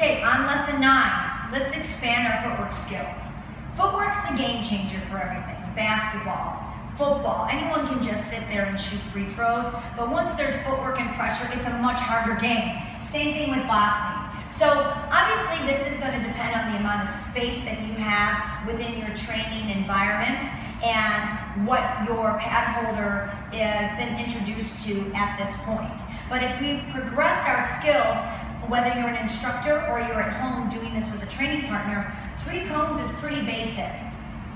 Okay, on lesson nine, let's expand our footwork skills. Footwork's the game changer for everything. Basketball, football, anyone can just sit there and shoot free throws, but once there's footwork and pressure, it's a much harder game. Same thing with boxing. So obviously this is going to depend on the amount of space that you have within your training environment and what your pad holder has been introduced to at this point. But if we've progressed our skills, whether you're an instructor or you're at home doing this with a training partner, three cones is pretty basic.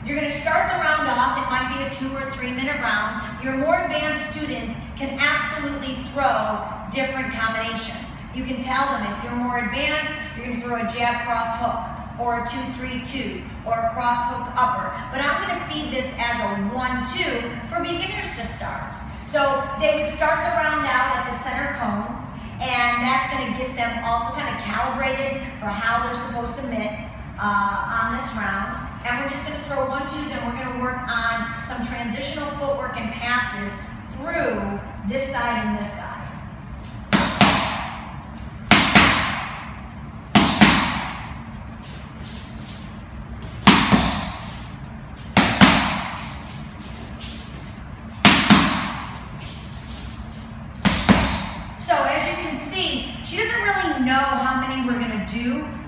You're going to start the round off. It might be a two or three minute round. Your more advanced students can absolutely throw different combinations. You can tell them if you're more advanced, you're to throw a jab cross hook or a 2-3-2 or a cross hook upper. But I'm going to feed this as a 1-2 for beginners to start. So they would start the round out at the center cone and that's going to get them also kind of calibrated for how they're supposed to mitt uh, on this round. And we're just going to throw one twos and we're going to work on some transitional footwork and passes through this side and this side.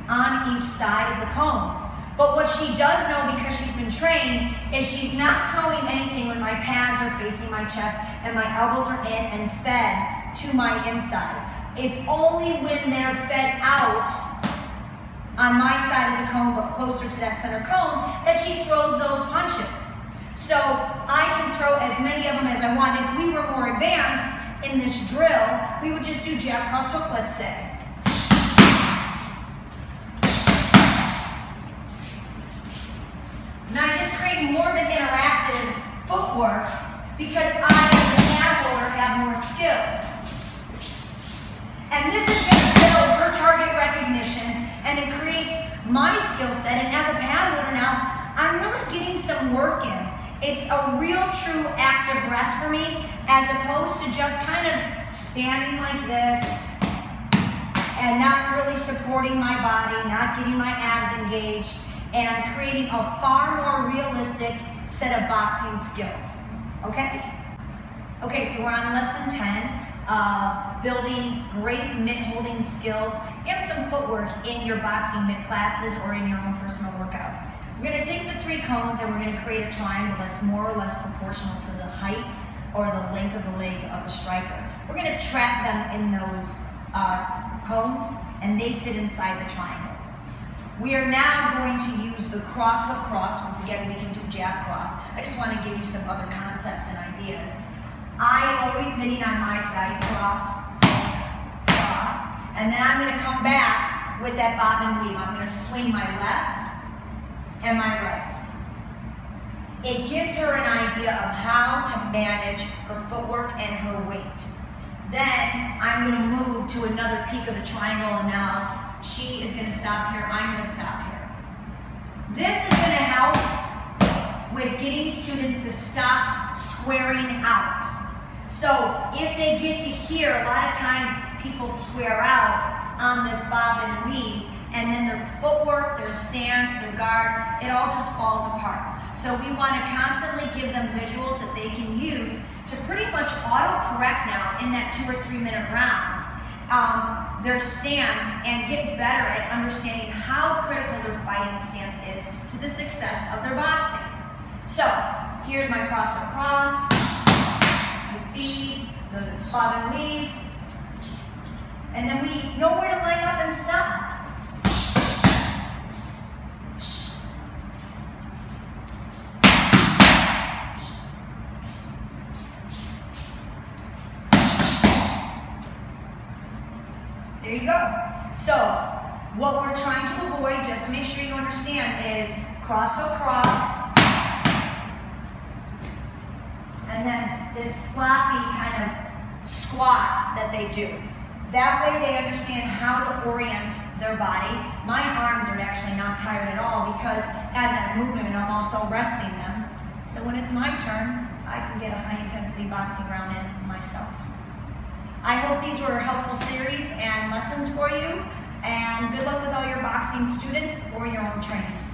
On each side of the cones. But what she does know because she's been trained is she's not throwing anything when my pads are facing my chest and my elbows are in and fed to my inside. It's only when they're fed out on my side of the cone but closer to that center cone that she throws those punches. So I can throw as many of them as I want. If we were more advanced in this drill, we would just do jab cross hook, let's say. And I just create more of an interactive because I, as a pad holder, have more skills. And this is going to build her target recognition, and it creates my skill set. And as a pad holder now, I'm really getting some work in. It's a real, true active rest for me, as opposed to just kind of standing like this and not really supporting my body, not getting my abs engaged and creating a far more realistic set of boxing skills. Okay? Okay, so we're on lesson 10, uh, building great mitt holding skills and some footwork in your boxing mitt classes or in your own personal workout. We're gonna take the three cones and we're gonna create a triangle that's more or less proportional to the height or the length of the leg of the striker. We're gonna trap them in those uh, cones and they sit inside the triangle. We are now going to use the cross across. Once again, we can do jab cross. I just want to give you some other concepts and ideas. I always mitting on my side, cross, cross, and then I'm going to come back with that bob and weave. I'm going to swing my left and my right. It gives her an idea of how to manage her footwork and her weight. Then I'm going to move to another peak of the triangle and now she is going to stop here. I'm going to stop here. This is going to help with getting students to stop squaring out. So if they get to here, a lot of times people square out on this bob and weave, and then their footwork, their stance, their guard, it all just falls apart. So we want to constantly give them visuals that they can use to pretty much auto-correct now in that two or three minute round um, their stance and get better at understanding how critical their fighting stance is to the success of their boxing. So, here's my cross across, my feet, the and weave, and then we know where to line up and stop. There you go. So what we're trying to avoid, just to make sure you understand, is cross across, and then this sloppy kind of squat that they do. That way they understand how to orient their body. My arms are actually not tired at all because as I'm moving, I'm also resting them. So when it's my turn, I can get a high intensity boxing round in myself. I hope these were helpful series and lessons for you. And good luck with all your boxing students or your own training.